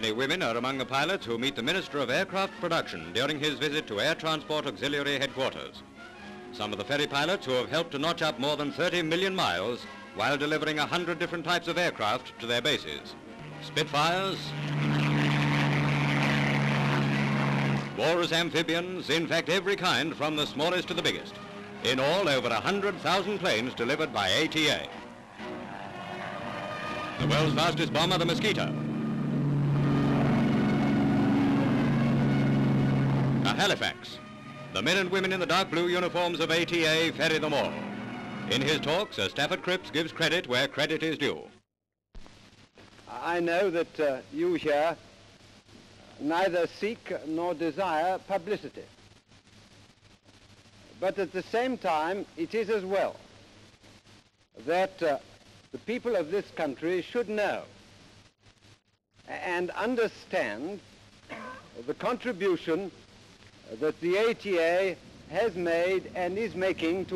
women are among the pilots who meet the Minister of Aircraft Production during his visit to Air Transport Auxiliary Headquarters. Some of the ferry pilots who have helped to notch up more than 30 million miles while delivering 100 different types of aircraft to their bases. Spitfires, Walrus amphibians, in fact every kind from the smallest to the biggest. In all, over 100,000 planes delivered by ATA. The world's fastest bomber, the Mosquito. Halifax. The men and women in the dark blue uniforms of ATA ferry them all. In his talk, Sir Stafford Cripps gives credit where credit is due. I know that uh, you here neither seek nor desire publicity. But at the same time, it is as well that uh, the people of this country should know and understand the contribution that the ATA has made and is making to